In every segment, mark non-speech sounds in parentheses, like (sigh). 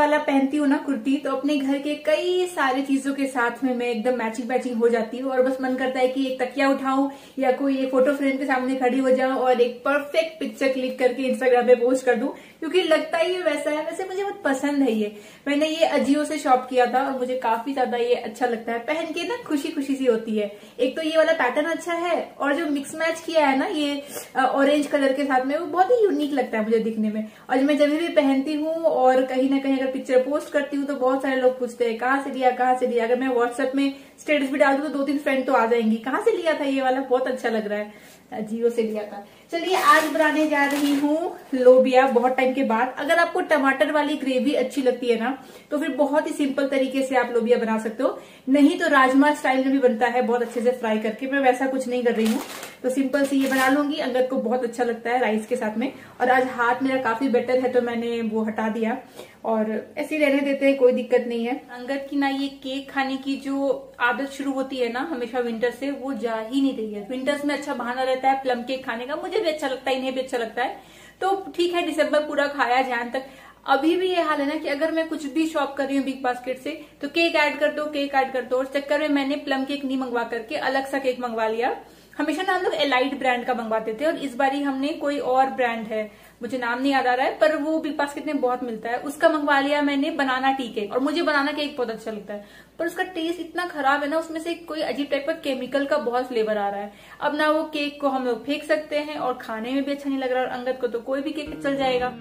वाला पहनती हूँ ना कुर्ती तो अपने घर के कई सारी चीज़ों के साथ में मैं एकदम मैचिंग मैचिंग हो जाती हूँ और बस मन करता है कि एक तकिया उठाऊ या कोई फ़ोटो फ्रेम के सामने खड़ी हो जाऊँ और एक परफेक्ट पिक्चर क्लिक करके इंस्टाग्राम पे पोस्ट कर दूँ। क्योंकि लगता ही है वैसा है। वैसे मुझे बहुत पसंद है ये। मैंने ये अजियो से शॉप किया था और मुझे काफ़ी ज़्यादा ये अच्छा लगता है। पहन के ना खुशी खुशी सी होती है। एक तो ये वाला पैटर्न अच्छा है और जो मिक्स मैच किया है ना ये ऑरेंज कलर के साथ में, वो बहुत ही यूनिक लगता है मुझे दिखने में। और मैं जब भी पहनती हूँ और कहीं ना कहीं अगर पिक्चर पोस्ट करती हूँ तो बहुत सारे लोग पूछते हैं, कहाँ से लिया, कहाँ से लिया? अगर मैं व्हाट्सएप में स्टेटस भी डाल दू तो दो तीन फ्रेंड तो आ जाएँगी। कहाँ से लिया था ये वाला? बहुत अच्छा लग रहा है। जियो से लिया था। चलिए, आज बनाने जा रही हूँ लोबिया, बहुत टाइम के बाद। अगर आपको टमाटर वाली ग्रेवी अच्छी लगती है ना तो फिर बहुत ही सिंपल तरीके से आप लोबिया बना सकते हो। नहीं तो राजमा स्टाइल में भी बनता है बहुत अच्छे से फ्राई करके। मैं वैसा कुछ नहीं कर रही हूँ। तो सिंपल सी ये बना लूँगी। अंगद को बहुत अच्छा लगता है राइस के साथ में। और आज हाथ मेरा काफ़ी बेटर है तो मैंने वो हटा दिया। और ऐसे रहने देते हैं, कोई दिक्कत नहीं है। अंगद की ना ये केक खाने की जो आदत शुरू होती है ना हमेशा विंटर से, वो जा ही नहीं रही है। विंटर्स में अच्छा बहाना रहता है प्लम केक खाने का। मुझे भी अच्छा लगता है, इन्हें भी अच्छा लगता है। तो ठीक है दिसंबर पूरा खाया जान तक। अभी भी ये हाल है ना कि अगर मैं कुछ भी शॉप कर रही हूँ बिग बास्केट से तो केक ऐड कर दो केक ऐड कर दो। और चक्कर में मैंने प्लम केक नहीं मंगवा करके अलग सा केक मंगवा लिया। हमेशा ना हम लोग एलाइट ब्रांड का मंगवाते थे और इस बारी हमने कोई और ब्रांड है। मुझे नाम नहीं याद आ रहा है, पर वो बिग बास्केट में बहुत मिलता है। उसका मंगवा लिया मैंने बनाना टी केक और मुझे बनाना केक बहुत अच्छा लगता है। पर उसका टेस्ट इतना खराब है ना, उसमें से कोई अजीब टाइप का केमिकल का बहुत फ्लेवर आ रहा है। अब ना वो केक को हम लोग फेंक सकते हैं और खाने में भी अच्छा नहीं लग रहा और अंगत को तो कोई भी केक चल जाएगा।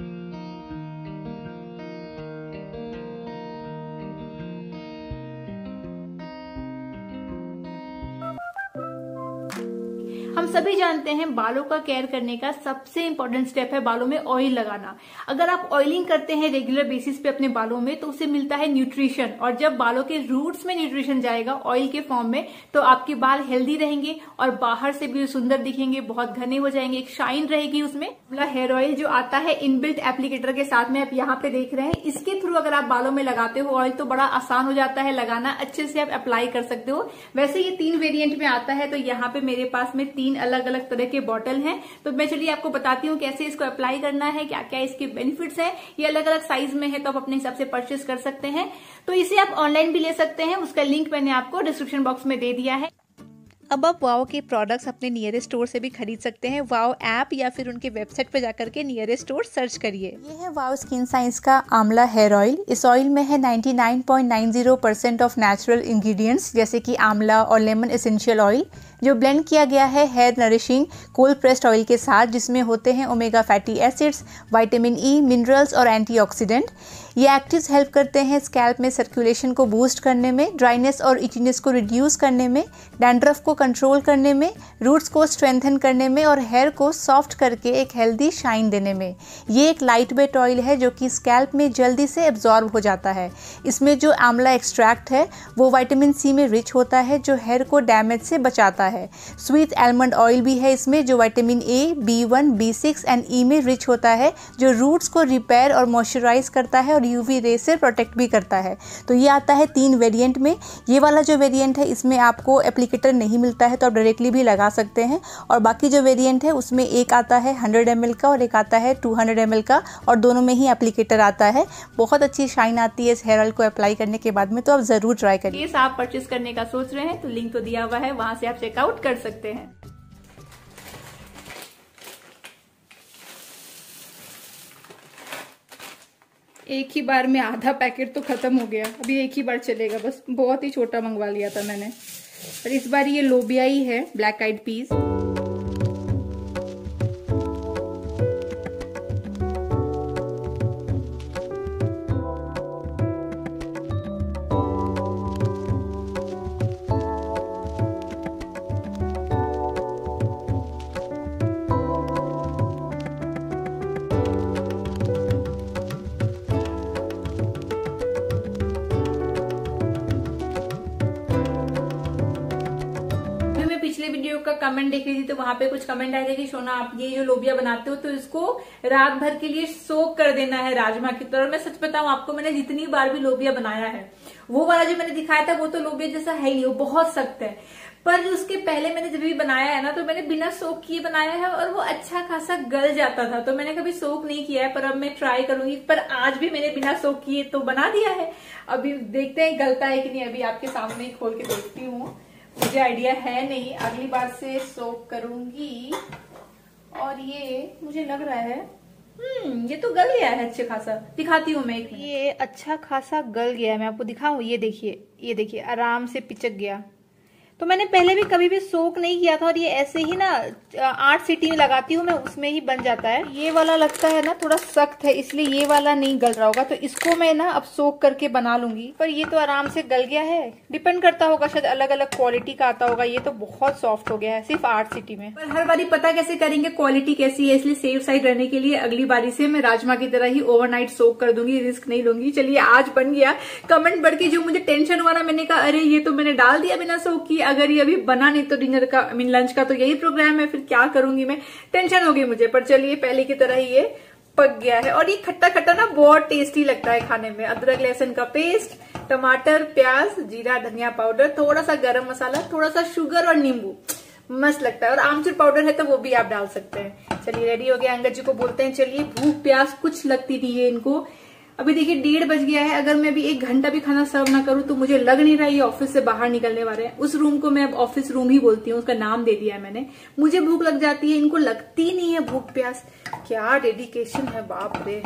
हम सभी जानते हैं बालों का केयर करने का सबसे इंपॉर्टेंट स्टेप है बालों में ऑयल लगाना। अगर आप ऑयलिंग करते हैं रेगुलर बेसिस पे अपने बालों में तो उसे मिलता है न्यूट्रिशन और जब बालों के रूट्स में न्यूट्रिशन जाएगा ऑयल के फॉर्म में तो आपके बाल हेल्दी रहेंगे और बाहर से भी सुंदर दिखेंगे, बहुत घने हो जाएँगे, एक शाइन रहेगी उसमें। हेयर ऑयल जो आता है इनबिल्ट एप्लीकेटर के साथ में आप यहाँ पे देख रहे हैं, इसके थ्रू अगर आप बालों में लगाते हो ऑयल तो बड़ा आसान हो जाता है, लगाना अच्छे से आप अप्लाई कर सकते हो। वैसे ये तीन वेरियंट में आता है तो यहाँ पे मेरे पास में तीन अलग अलग तरह के बॉटल हैं। तो मैं चलिए आपको बताती हूँ कैसे इसको अप्लाई करना है क्या क्या इसके बेनिफिट्स है। ये अलग अलग साइज़ में है तो आप अपने हिसाब से परचेस कर सकते हैं। तो इसे आप ऑनलाइन भी ले सकते हैं, उसका लिंक मैंने आपको डिस्क्रिप्शन बॉक्स में दे दिया है। अब आप वाओ के प्रोडक्ट्स अपने नियरेस्ट स्टोर से भी खरीद सकते हैं। वाओ ऐप या फिर उनके वेबसाइट पर जाकर के नियरेस्ट स्टोर सर्च करिए। ये है वाओ स्किन साइंस का आंवला हेयर ऑयल इस ऑयल में है 99.90 परसेंट ऑफ़ नेचुरल इंग्रेडिएंट्स जैसे कि आंवला और लेमन एसेंशियल ऑयल जो ब्लेंड किया गया है hair nourishing cold pressed oil के साथ, जिसमें होते हैं omega fatty acids vitamin E minerals और एंटीऑक्सीडेंट ये एक्टिव्स हेल्प करते हैं स्कैल्प में सर्कुलेशन को बूस्ट करने में ड्राइनेस और इचनेस को रिड्यूस करने में डैंड्रफ को कंट्रोल करने में रूट्स को स्ट्रेंथन करने में और हेयर को सॉफ्ट करके एक हेल्दी शाइन देने में। ये एक लाइट वेट ऑयल है जो कि स्कैल्प में जल्दी से एब्जॉर्ब हो जाता है। इसमें जो आंवला एक्सट्रैक्ट है, वो वाइटामिन सी में रिच होता है, जो हेयर को डैमेज से बचाता है। स्वीट एलमंड ऑयल भी है इसमें, जो vitamin A B one B six and E में रिच होता है, जो रूट्स को रिपेयर और मॉइस्चराइज करता है और यूवी रे से प्रोटेक्ट भी करता है। तो ये आता है तीन वेरिएंट में। ये वाला जो वेरिएंट है, इसमें आपको एप्लीकेटर नहीं मिलता है तो आप डायरेक्टली भी लगा सकते हैं। और बाकी जो वेरिएंट है, उसमें एक आता है हंड्रेड एम का और एक आता है टू हंड्रेड का, और दोनों में ही एप्लीकेटर आता है। बहुत अच्छी शाइन आती है इस हेयर ऑयल को अप्लाई करने के बाद में तो आप ज़रूर ट्राई करिए। आप परचेस करने का सोच रहे हैं तो लिंक तो दिया हुआ है, वहाँ से आप चेकआउट कर सकते हैं। एक ही बार में आधा पैकेट तो खत्म हो गया। अभी एक ही बार चलेगा, बस बहुत ही छोटा मंगवा लिया था मैंने। और इस बार ये लोबिया ही है ब्लैक आइड पीस। कमेंट देख रही थी तो वहाँ पे कुछ कमेंट आए थे कि सोना आप ये जो लोबिया बनाते हो तो इसको रात भर के लिए सोक कर देना है राजमा की तरह. मैं सच बताऊँ, आपको मैंने जितनी बार भी लोबिया बनाया है, वो वाला जो मैंने दिखाया था, वो तो लोबिया जैसा है ही, वो बहुत सख्त है। पर उसके पहले मैंने जब भी बनाया है ना तो मैंने बिना सोक किए बनाया है और वो अच्छा खासा गल जाता था। तो मैंने कभी सोक नहीं किया है, पर अब मैं ट्राई करूँगी, पर आज भी मैंने बिना सोक किए तो बना दिया है। अभी देखते हैं, गलता है कि नहीं, अभी आपके सामने खोल के देखती हूँ। मुझे आइडिया है नहीं, अगली बार से सोप करूँगी। और ये मुझे लग रहा है हम्म ये तो गल गया है अच्छे खासा। दिखाती हूँ मैं ये अच्छा खासा गल गया है, मैं आपको दिखाऊँ, ये देखिए ये देखिए, आराम से पिचक गया। तो मैंने पहले भी कभी भी सोक नहीं किया था और ये ऐसे ही ना आठ सीटी में लगाती हूँ मैं उसमें ही बन जाता है। ये वाला लगता है ना थोड़ा सख्त है इसलिए ये वाला नहीं गल रहा होगा। तो इसको मैं ना अब सोक करके बना लूँगी। पर ये तो आराम से गल गया है। डिपेंड करता होगा शायद अलग अलग क्वालिटी का आता होगा। ये तो बहुत सॉफ्ट हो गया है सिर्फ़ आठ सीटी में। पर हर बारी पता कैसे करेंगे क्वालिटी कैसी है इसलिए सेफ़ साइड रहने के लिए अगली बारी से मैं राजमा की तरह ही ओवरनाइट सोक कर दूँगी रिस्क नहीं लूँगी। चलिए आज बन गया। कमेंट बढ़ के जो मुझे टेंशन हुआ ना मैंने कहा अरे ये तो मैंने डाल दिया बिना सोक किया अगर ये अभी बना नहीं तो डिनर का आई मीन लंच का तो यही प्रोग्राम है, फिर क्या करूँगी मैं? टेंशन होगी मुझे, पर चलिए, पहले की तरह ही ये पक गया है। और ये खट्टा खट्टा ना बहुत टेस्टी लगता है खाने में। अदरक, लहसुन का पेस्ट टमाटर, प्याज, जीरा, धनिया पाउडर थोड़ा सा गरम मसाला थोड़ा सा शुगर और नींबू। मस्त लगता है। और आमचूर पाउडर है तो वो भी आप डाल सकते हैं। चलिए रेडी हो गया। अंगद जी को बोलते हैं, चलिए, भूख, प्यास कुछ लगती थी ये इनको। अभी देखिए डेढ़ बज गया है। अगर मैं अभी एक घंटा भी खाना सर्व ना करूँ तो मुझे लग नहीं रहा ये ऑफ़िस से बाहर निकलने वाले हैं। उस रूम को मैं अब ऑफ़िस रूम ही बोलती हूँ, उसका नाम दे दिया है मैंने। मुझे भूख लग जाती है, इनको लगती नहीं है भूख प्यास। क्या डेडिकेशन है बाप रे।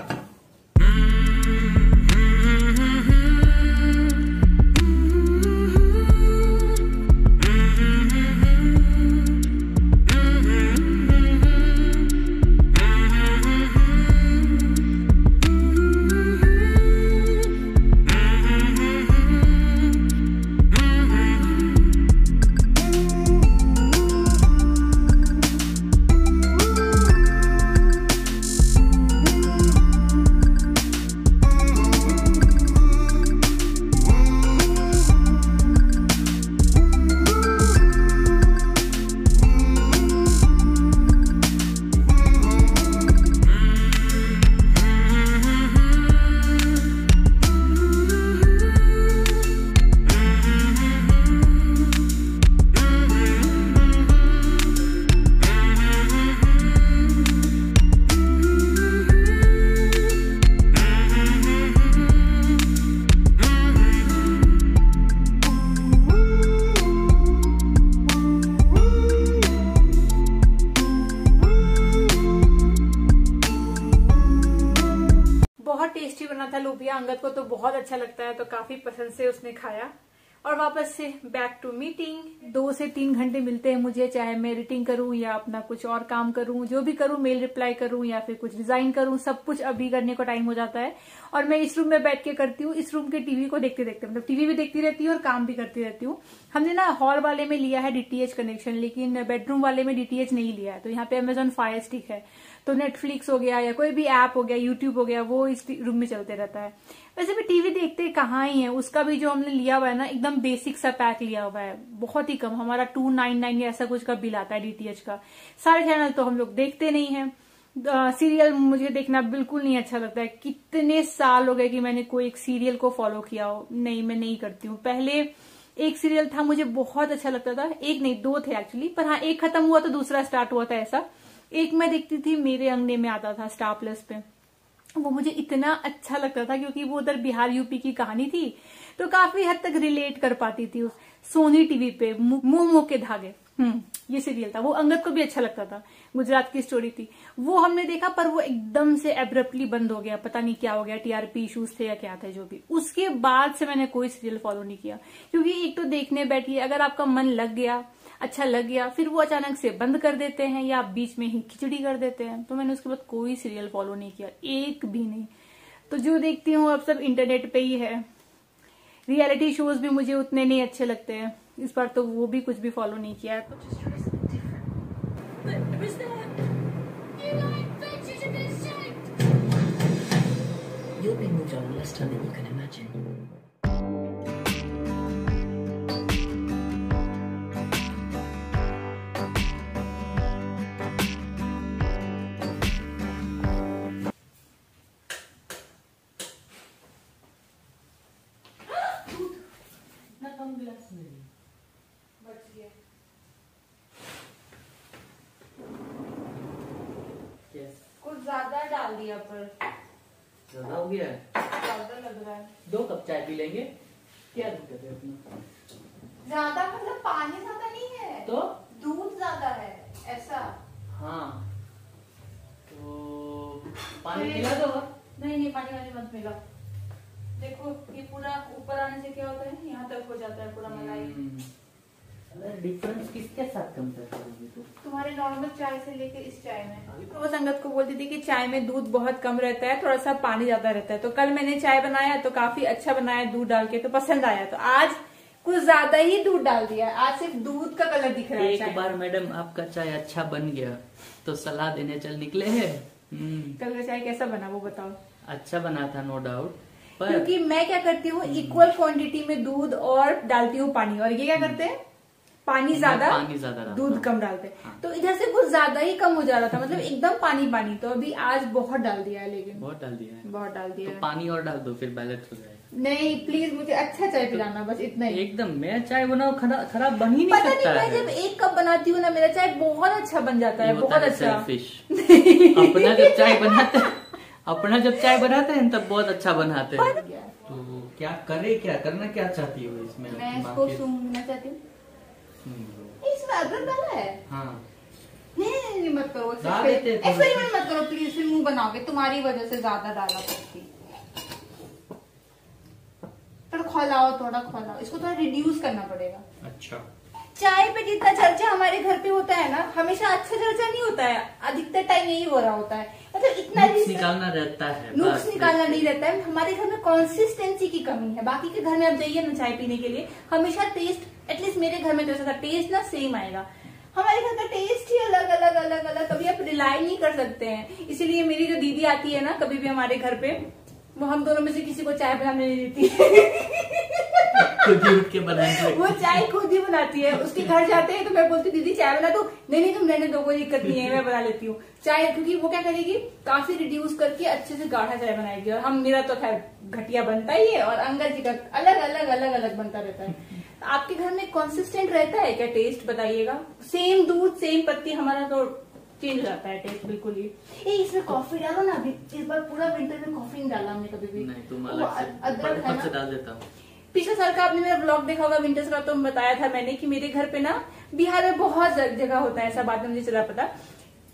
को तो बहुत अच्छा लगता है तो काफ़ी पसंद से उसने खाया। और वापस से बैक टू मीटिंग दो से तीन घंटे मिलते हैं मुझे, चाहे मैं रिटिंग करूँ या अपना कुछ और काम करूँ, जो भी करूँ मेल रिप्लाई करूँ या फिर कुछ डिज़ाइन करूँ, सब कुछ अभी करने को टाइम हो जाता है। और मैं इस रूम में बैठ के करती हूँ, इस रूम के टीवी को देखते देखते मतलब टीवी भी देखती रहती हूँ और काम भी करती रहती हूँ। हमने ना हॉल वाले में लिया है डीटीएच कनेक्शन लेकिन बेडरूम वाले में डीटीएच नहीं लिया है तो यहाँ पे अमेजोन फायर स्टिक है। तो नेटफ्लिक्स हो गया या कोई भी ऐप हो गया यूट्यूब हो गया, वो इस रूम में चलते रहता है। वैसे भी टीवी देखते कहाँ ही है? उसका भी जो हमने लिया हुआ है ना, एकदम बेसिक सा पैक लिया हुआ है। बहुत ही कम, हमारा टू नाइन नाइन या ऐसा कुछ का बिल आता है डीटीएच का। सारे चैनल तो हम लोग देखते नहीं है। सीरियल मुझे देखना बिल्कुल नहीं अच्छा लगता है। कितने साल हो गए कि मैंने कोई एक सीरियल को फॉलो किया हो। नहीं, मैं नहीं करती हूँ। पहले एक सीरियल था, मुझे बहुत अच्छा लगता था। एक नहीं, दो थे एक्चुअली पर हाँ एक खत्म हुआ तो दूसरा स्टार्ट हुआ था ऐसा। एक मैं देखती थी, मेरे अंगने में आता था स्टार प्लस पे। वो मुझे इतना अच्छा लगता था क्योंकि वो उधर बिहार यूपी की कहानी थी तो काफ़ी हद तक रिलेट कर पाती थी उस सोनी टीवी पे मुँह मुँह के धागे। हम्म ये सीरियल था। वो अंगद को भी अच्छा लगता था, गुजरात की स्टोरी थी। वो हमने देखा, पर वो एकदम से एब्रप्टली बंद हो गया। पता नहीं क्या हो गया टीआरपी इश्यूज़ थे या क्या थे, जो भी। उसके बाद से मैंने कोई सीरियल फॉलो नहीं किया। क्योंकि एक तो देखने बैठी अगर आपका मन लग गया अच्छा लग गया फिर वो अचानक से बंद कर देते हैं या बीच में ही खिचड़ी कर देते हैं। तो मैंने उसके बाद कोई सीरियल फॉलो नहीं किया एक भी नहीं। तो जो देखती हूँ अब सब इंटरनेट पे ही है। रियलिटी शोज़ भी मुझे उतने नहीं अच्छे लगते हैं। इस बार तो वो भी कुछ भी फॉलो नहीं किया। है You'll be moved on less time than you can imagine. डाल दिया पर ज़्यादा हो गया ज़्यादा लग रहा है। दो कप चाय पी लेंगे। क्या दिक्कत है अपना? ज़्यादा मतलब पानी ज़्यादा नहीं है। तो? दूध ज़्यादा है ऐसा। हाँ। तो पानी पिला दो नहीं नहीं पानी वानी मत मिला। देखो ये पूरा ऊपर आने से क्या होता है यहाँ तक हो जाता है पूरा मलाई हम्म। डिफरेंस किसके साथ कंपेयर करोगी तू तुम्हारे नॉर्मल चाय से लेके इस चाय में। तो वो संगत को बोलती थी कि चाय में दूध बहुत कम रहता है थोड़ा सा पानी ज़्यादा रहता है। तो कल मैंने चाय बनाया तो काफ़ी अच्छा बनाया दूध डाल के तो पसंद आया। तो आज कुछ ज़्यादा ही दूध डाल दिया आज सिर्फ़ दूध का कलर दिख रहा है एक चाय। बार मैडम आपका चाय अच्छा बन गया तो सलाह देने चल निकले हैं। हम्म, कल का चाय कैसा बना वो बताओ। अच्छा बना था नो डाउट पर क्योंकि मैं क्या करती हूँ इक्वल क्वांटिटी में दूध और डालती हूँ पानी। और ये क्या करते हैं? पानी ज़्यादा पानी ज़्यादा दूध कम डालते हैं। तो इधर से कुछ ज़्यादा ही कम हो जा रहा था मतलब एकदम पानी पानी। तो अभी आज बहुत डाल दिया है लेकिन। बहुत डाल दिया है। बहुत डाल दिया तो है। पानी और डाल दो फिर बैलेंस हो जाएगा। नहीं प्लीज़ मुझे अच्छा चाय पिलाना बस इतना ही। एकदम मैं चाय बनाऊँ खरा- खराब बन ही नहीं पता नहीं मैं जब एक कप बनाती हूँ ना मेरा चाय बहुत अच्छा बन जाता है बहुत अच्छा। फ़िश अपना जब चाय बनाते अपना जब चाय बनाते हैं तब बहुत अच्छा बनाते हैं। तो क्या करे क्या करना क्या चाहती हो इसमें? मैं इसको सूंघना चाहती हूँ। सुन लो। इसमें अदरक डाला है। हाँ। नहीं नहीं, नहीं मत करो डाल देते हैं थोड़ा। एक्सपेरिमेंट मत करो प्लीज़ फिर मुँह बनाओगे तुम्हारी वजह से ज़्यादा डाला पड़ती पर खोलाओ थोड़ा खोलाओ इसको थोड़ा रिड्यूस करना पड़ेगा। अच्छा। चाय पे जितना चर्चा हमारे घर पे होता है ना हमेशा अच्छा चर्चा नहीं होता है अधिकतर टाइम यही हो रहा होता है। मतलब इतना नुक्स निकालना रहता है नुक्स निकालना नहीं रहता है। हमारे घर में कंसिस्टेंसी की कमी है। बाकी के घर में आप जाइए ना चाय पीने के लिए हमेशा टेस्ट एटलीस्ट मेरे घर में तो ऐसा था। टेस्ट ना सेम आएगा। हमारे घर का टेस्ट ही अलग अलग अलग अलग। कभी आप रिलाई नहीं कर सकते हैं। इसीलिए मेरी जो दीदी आती है ना कभी भी हमारे घर पे वो हम दोनों में से किसी को चाय बनाने नहीं देती। ही वो चाय खुद ही बनाती है। उसके घर जाते हैं तो मैं बोलती दीदी चाय बना दो। नहीं नहीं तुम रहने दो कोई दिक्कत नहीं है मैं बना लेती हूँ। चाय क्योंकि वो क्या करेगी काफ़ी रिड्यूस करके अच्छे से गाढ़ा चाय बनाएगी। और हम मेरा तो खैर घटिया बनता ही है और अंगद जी का अलग अलग अलग अलग बनता रहता है। आपके घर में कंसिस्टेंट रहता है क्या टेस्ट बताइएगा। सेम दूध सेम पत्ती हमारा तो चेंज हो जाता है टेस्ट बिल्कुल ही। ए इसमें कॉफ़ी डालो ना अभी। इस बार पूरा विंटर में कॉफ़ी नहीं डाला हमने कभी भी। नहीं तुम से अदरक है ना। डाल देता हूँ। पिछले साल का आपने मेरा ब्लॉग देखा होगा विंटर्स का तो बताया था मैंने कि मेरे घर पे ना बिहार में बहुत जगह होता है ऐसा बात मुझे चला पता।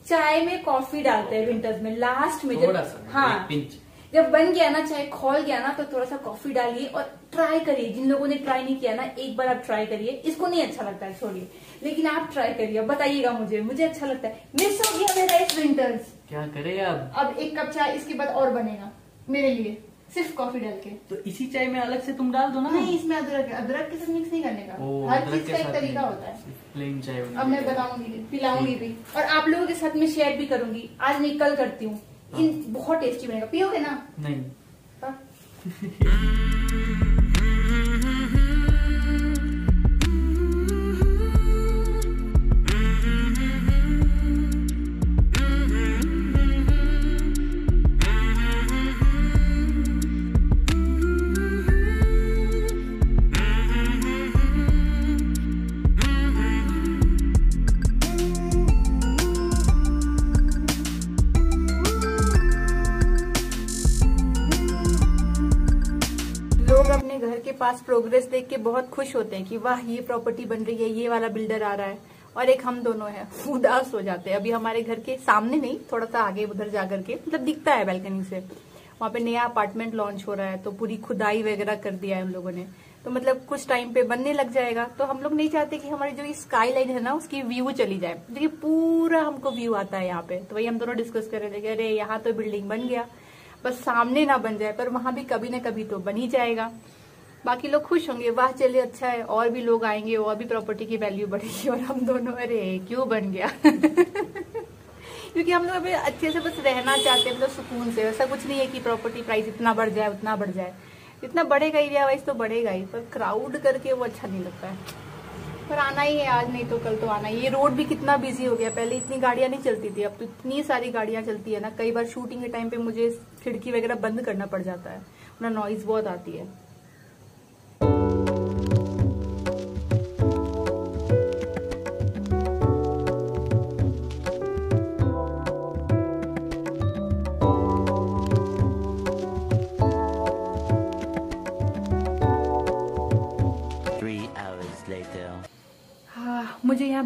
चाय में कॉफ़ी डालते हैं विंटर्स में लास्ट में जब हाँ। पिंच जब बन गया ना चाय खोल गया ना तो थोड़ा सा कॉफ़ी डालिए और ट्राई करिए। जिन लोगों ने ट्राई नहीं किया ना एक बार आप ट्राई करिए। इसको नहीं अच्छा लगता है छोड़िए। लेकिन आप ट्राई करिए। बताइएगा मुझे। मुझे अच्छा लगता है। मिस हो गया मेरा इस विंटर्स क्या करे अब अब एक कप चाय इसके बाद और बनेगा मेरे लिए। सिर्फ़ कॉफ़ी डाल के। तो इसी चाय में अलग से तुम डाल दो ना। नहीं इसमें अदरक अदरक के साथ मिक्स नहीं करने का। हर चीज़ का एक तरीका होता है। प्लेन चाय अब मैं बताऊँगी पिलाऊँगी भी। और आप लोगों के साथ में शेयर भी करूँगी। आज मैं कल करती हूँ। इन बहुत टेस्टी बनेगा। पियोगे ना? नहीं। (laughs) पास प्रोग्रेस देख के बहुत खुश होते हैं कि वाह, ये प्रॉपर्टी बन रही है, ये वाला बिल्डर आ रहा है। और एक हम दोनों हैं, (laughs) उदास हो जाते हैं। अभी हमारे घर के सामने नहीं थोड़ा सा आगे, उधर जाकर के मतलब दिखता है बैल्कनी से। वहाँ पे नया अपार्टमेंट लॉन्च हो रहा है तो पूरी खुदाई वगैरह कर दिया है हम लोगों ने। तो मतलब कुछ टाइम पे बनने लग जाएगा। तो हम लोग नहीं चाहते कि हमारी जो स्काई लाइन है ना, उसकी व्यू चली जाए। देखिए, पूरा हमको व्यू आता है यहाँ पे। तो वही हम दोनों डिस्कस कर रहे थे अरे, यहाँ तो बिल्डिंग बन गया। बस सामने ना बन जाए, पर वहाँ भी कभी ना कभी तो बन ही जाएगा। बाकी लोग खुश होंगे, वाह, चलिए अच्छा है, और भी लोग आएँगे, और भी प्रॉपर्टी की वैल्यू बढ़ेगी, और हम दोनों, अरे, क्यों बन गया? (laughs) क्योंकि हम लोग अभी अच्छे से बस रहना चाहते हैं मतलब सुकून से, ऐसा कुछ नहीं है कि प्रॉपर्टी प्राइस इतना बढ़ जाए, उतना बढ़ जाए। इतना बढ़ेगा एरिया वाइज तो बढ़ेगा ही, पर क्राउड करके वो अच्छा नहीं लगता है। पर आना ही है आज, नहीं तो कल तो आना ही ये रोड भी कितना बिज़ी हो गया, पहले इतनी गाड़ियाँ नहीं चलती थी, अब तो इतनी सारी गाड़ियाँ चलती है ना, कई बार शूटिंग के टाइम पे मुझे खिड़की वगैरह बंद करना पड़ जाता है वरना नॉइज़ बहुत आती है।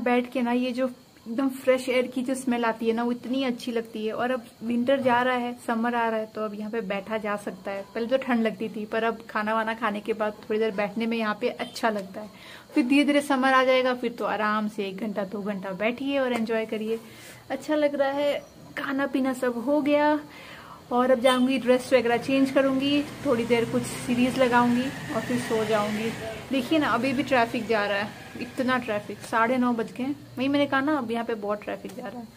बैठ के ना ये जो एकदम फ्रेश एयर की जो स्मेल आती है ना, वो इतनी अच्छी लगती है। और अब विंटर जा रहा है समर आ रहा है तो अब यहाँ पे बैठा जा सकता है। पहले तो ठंड लगती थी, पर अब खाना वाना खाने के बाद थोड़ी देर बैठने में यहाँ पे अच्छा लगता है। फिर धीरे धीरे समर आ जाएगा, फिर तो आराम से एक घंटा, दो घंटा बैठिए और एंजॉय करिए। अच्छा लग रहा है खाना पीना सब हो गया। और अब जाऊँगी ड्रेस वगैरह चेंज करूँगी, थोड़ी देर कुछ सीरीज़ लगाऊँगी और फिर सो जाऊँगी। देखिए ना, अभी भी ट्रैफ़िक जा रहा है, इतना ट्रैफ़िक साढ़े नौ बज गए। वही मैंने कहा ना, अब यहाँ पे बहुत ट्रैफ़िक जा रहा है।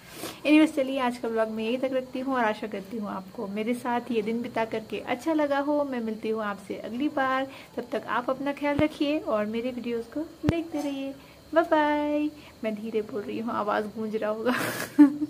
एनीवेज चलिए, आज का ब्लॉग मैं यही तक रखती हूँ और आशा करती हूँ आपको मेरे साथ ये दिन बिता करके अच्छा लगा हो। मैं मिलती हूँ आपसे अगली बार। तब तक आप अपना ख्याल रखिए और मेरे वीडियोज़ को देखते रहिए। बाय बाय मैं धीरे बोल रही हूँ, आवाज़ गूंज रहा होगा। (laughs)